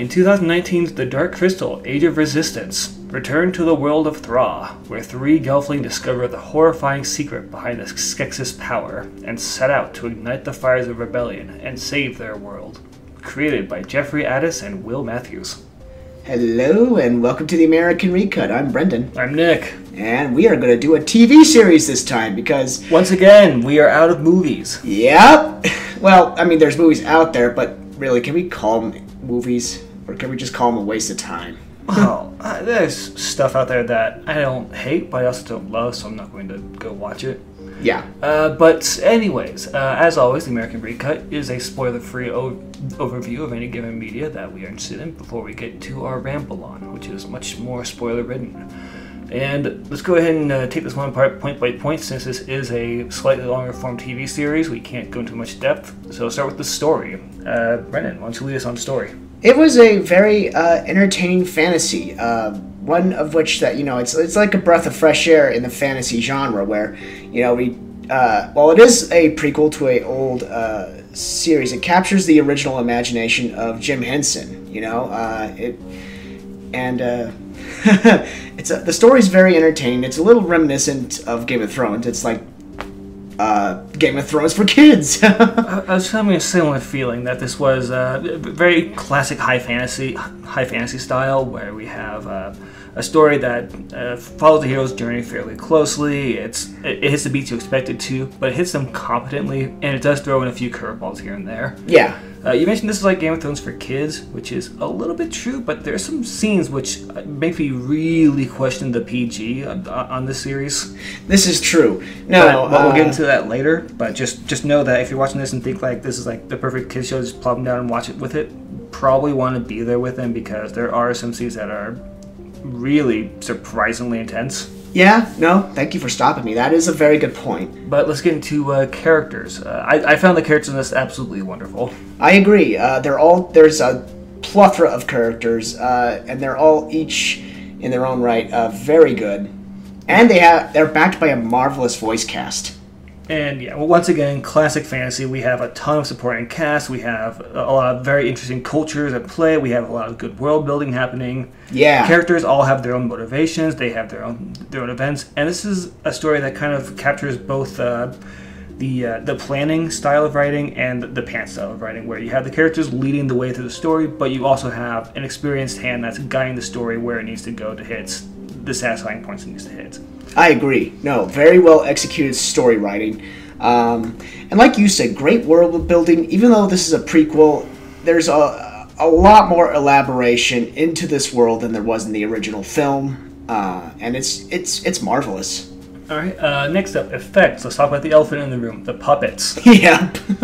in 2019's The Dark Crystal Age of Resistance, return to the world of Thra, where three Gelfling discover the horrifying secret behind the Skeksis power and set out to ignite the fires of rebellion and save their world. Created by Jeffrey Addiss and Will Matthews. Hello and welcome to the American Recut. I'm Brendan, I'm Nick. and we are going to do a TV series this time because, Once again, we are out of movies. yep. Well, I mean, there's movies out there, but really, can we call them movies, or can we just call them a waste of time? Well, uh, there's stuff out there that I don't hate, but I also don't love, so I'm not going to go watch it. Yeah. Uh, but anyways, uh, as always, the American Recut is a spoiler-free o- overview of any given media that we are interested in before we get to our ramble on, which is much more spoiler-ridden. And let's go ahead and uh, take this one apart point by point, since this is a slightly longer form TV series. We can't go into much depth, so start with the story. Uh, Brendan, why don't you lead us on story? It was a very uh, entertaining fantasy. Uh, one of which that you know it's it's like a breath of fresh air in the fantasy genre, where you know we uh, well it is a prequel to a old uh, series. It captures the original imagination of Jim Henson. You know uh, it and. Uh, it's a, the story's very entertaining. It's a little reminiscent of Game of Thrones. It's like uh, Game of Thrones for kids. I I was having a similar feeling that this was uh, very classic high fantasy, high fantasy style, where we have uh, a story that uh, follows the hero's journey fairly closely. It's it, it hits the beats you expect it to, but it hits them competently, and it does throw in a few curveballs here and there. yeah, Uh, you mentioned this is like Game of Thrones for kids, which is a little bit true, but there's some scenes which uh, make me really question the PG on, on this series. this is true. No, But, but we'll get uh, into that later. But just just know that if you're watching this and think like this is like the perfect kids show, just plop them down and watch it with it. Probably want to be there with them because there are some scenes that are really surprisingly intense. Yeah, no, thank you for stopping me. That is a very good point. But let's get into uh, characters. Uh, I, I found the characters in this absolutely wonderful. I agree. Uh, they're all there's a plethora of characters, uh, and they're all each in their own right uh, very good, and they have they're backed by a marvelous voice cast. And yeah, well, once again, classic fantasy. We have a ton of supporting cast. We have a lot of very interesting cultures at play. We have a lot of good world building happening. Yeah. Characters all have their own motivations. They have their own their own events, and this is a story that kind of captures both uh, the uh, the planning style of writing and the pants style of writing, where you have the characters leading the way through the story, but you also have an experienced hand that's guiding the story where it needs to go to hit the satisfying points in needs to hit. I agree. No, very well executed story writing. Um, and like you said, great world building. Even though this is a prequel, there's a, a lot more elaboration into this world than there was in the original film. Uh, and it's it's it's marvelous. All right. Uh, next up, effects. Let's talk about the elephant in the room, the puppets. yep.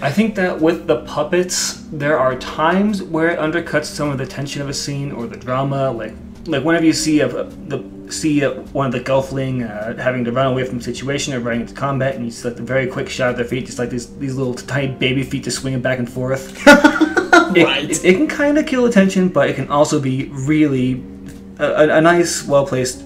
I think that with the puppets, there are times where it undercuts some of the tension of a scene or the drama. Like, like whenever you see a, the see a, one of the Gelfling uh, having to run away from a situation or running into combat, and you see like the very quick shot of their feet, just like these these little tiny baby feet just swinging back and forth. It, Right. it, it can kind of kill attention, but it can also be really a, a, a nice, well placed,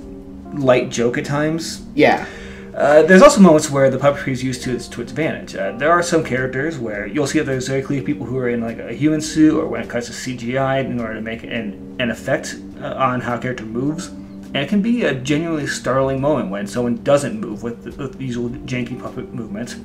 light joke at times. yeah. Uh, there's also moments where the puppetry is used to its, to its advantage. Uh, there are some characters where you'll see that there's very clear people who are in like a human suit or when it cuts to CGI in order to make an, an effect uh, on how a character moves. And it can be a genuinely startling moment when someone doesn't move with the, with the usual janky puppet movement,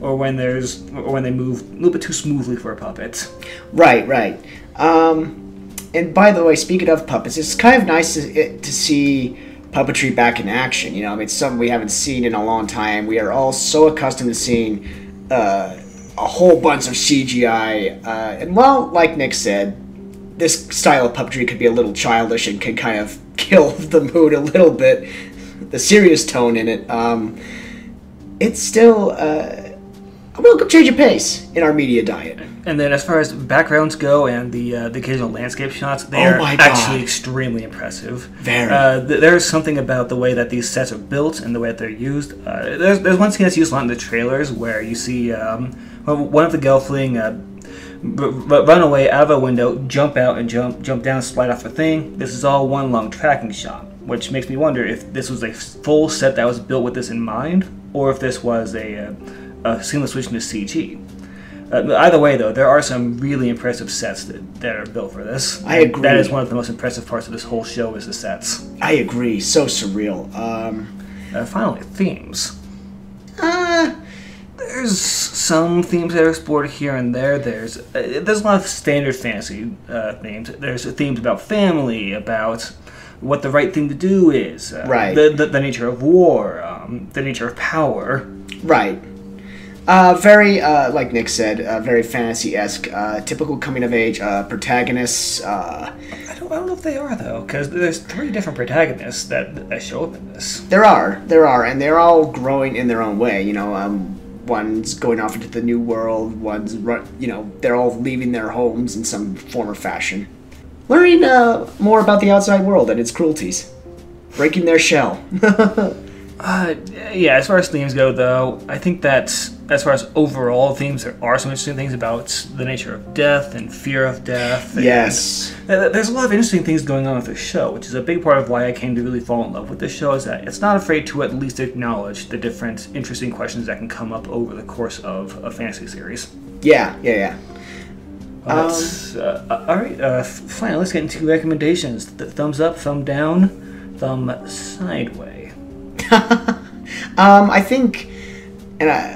or when there's or when they move a little bit too smoothly for a puppet. Right, right. Um, and by the way, speaking of puppets, it's kind of nice to, to see puppetry back in action. You know, I mean, it's something we haven't seen in a long time. We are all so accustomed to seeing uh, a whole bunch of CGI. Uh, and well, like Nick said, this style of puppetry could be a little childish and can kind of kill the mood a little bit, the serious tone in it. Um, it's still uh, a welcome change of pace in our media diet. And then, as far as backgrounds go and the uh, the occasional landscape shots, they Oh are actually extremely impressive. Very. Uh, th- there's something about the way that these sets are built and the way that they're used. Uh, there's, there's one scene that's used a lot in the trailers where you see um, one of the Gelfling uh, r- run away out of a window, jump out, and jump jump down, slide off a thing. This is all one long tracking shot, which makes me wonder if this was a full set that was built with this in mind, or if this was a, uh, a seamless switch into CG. Uh, either way, though, there are some really impressive sets that, that are built for this. I agree. That is one of the most impressive parts of this whole show is the sets. I agree. So surreal. Um, Uh, finally, themes. uh, There's some themes that are explored here and there. There's uh, there's a lot of standard fantasy uh, themes. There's themes about family, about what the right thing to do is, uh, Right. The, the the nature of war, um, the nature of power. right. Uh, very, uh, like Nick said, uh, very fantasy esque. Uh, typical coming of age uh, protagonists. Uh, I don't, I don't know if they are though, because there's three different protagonists that, that show up in this. there are, there are, and they're all growing in their own way. You know, um, one's going off into the new world. One's, you know, they're all leaving their homes in some form or fashion, learning uh, more about the outside world and its cruelties, breaking their shell. Uh, yeah, as far as themes go, though, I think that as far as overall themes, there are some interesting things about the nature of death and fear of death. and- yes. There's a lot of interesting things going on with this show, which is a big part of why I came to really fall in love with this show. Is that it's not afraid to at least acknowledge the different interesting questions that can come up over the course of a fantasy series. Yeah, yeah, yeah. Well, that's, uh, uh, all right, uh, fine. Let's get into recommendations. Th- thumbs up, thumb down, thumb sideways. Um, I think, and I,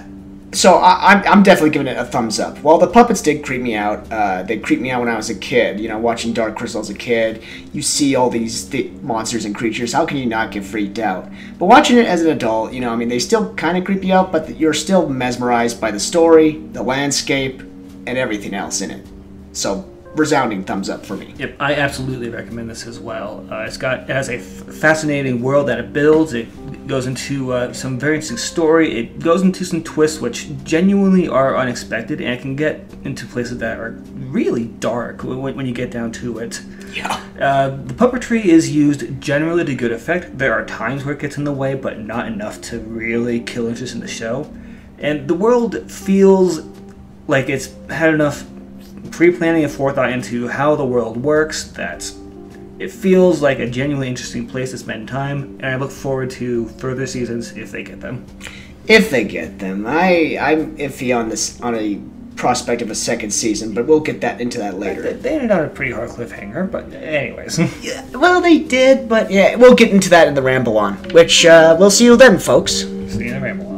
so I, I'm, I'm definitely giving it a thumbs up. While the puppets did creep me out, uh, they creeped me out when I was a kid. You know, watching Dark Crystal as a kid, you see all these th- monsters and creatures. How can you not get freaked out? But watching it as an adult, you know, I mean, they still kind of creep you out, but you're still mesmerized by the story, the landscape, and everything else in it. So, resounding thumbs up for me. Yep, I absolutely recommend this as well. Uh, it's got it has a fascinating world that it builds. It goes into uh, some very interesting story. It goes into some twists which genuinely are unexpected, and it can get into places that are really dark when, when you get down to it. Yeah. Uh, the puppetry is used generally to good effect. There are times where it gets in the way, but not enough to really kill interest in the show. And the world feels like it's had enough pre-planning and forethought into how the world works that it feels like a genuinely interesting place to spend time and i look forward to further seasons if they get them If they get them, I I'm iffy on this on a prospect of a second season, but we'll get that into that later. they, they ended on a pretty hard cliffhanger but anyways Yeah, well, they did, but yeah, we'll get into that in the ramble on, which uh, we'll see you then, folks. see you in a ramble